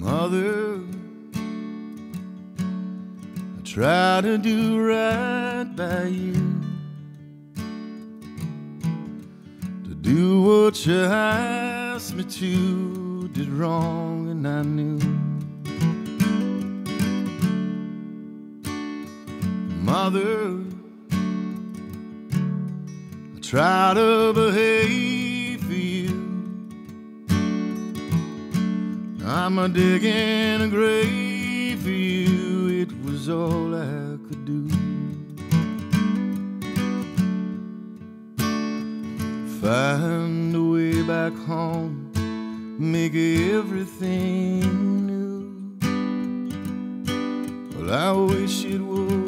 Mother, I try to do right by you, to do what you asked me to, did wrong and I knew. Mother, I try to behave I'm a digging a grave for you. It was all I could do. Find a way back home, make everything new. Well, I wish it was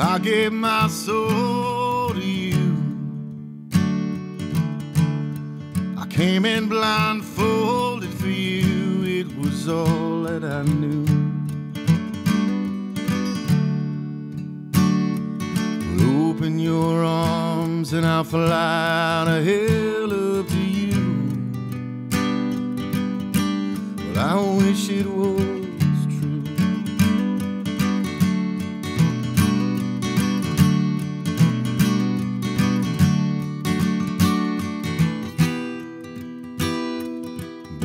I gave my soul to you. I came in blindfolded for you, it was all that I knew. Well, open your arms and I'll fly to hell up to you. Well, I wish it was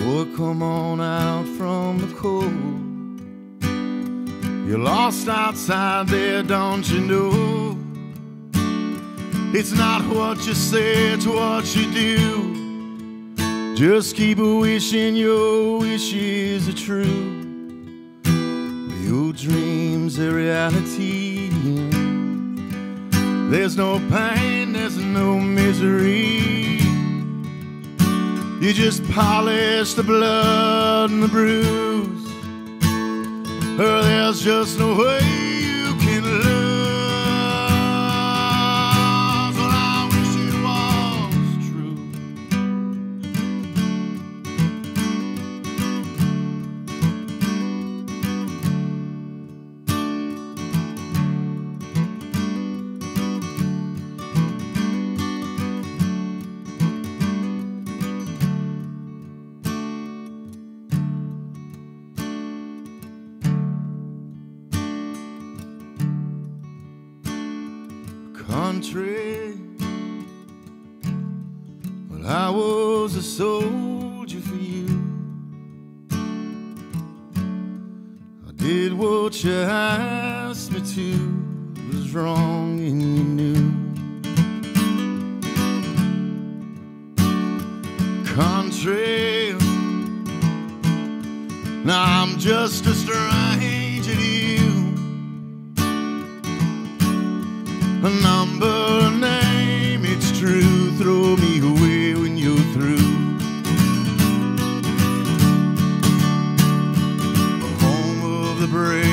Boy, come on out from the cold. You're lost outside there, don't you know? It's not what you say, it's what you do. Just keep wishing your wishes are true. Your dreams are reality. There's no pain, there's no misery. You just polish the blood and the bruise. Or there's just no way you country. Well, I was a soldier for you. I did what you asked me to. Was wrong and you knew. Country. Now I'm just a stranger a number, a name, it's true. Throw me away when you're through. A home of the brave.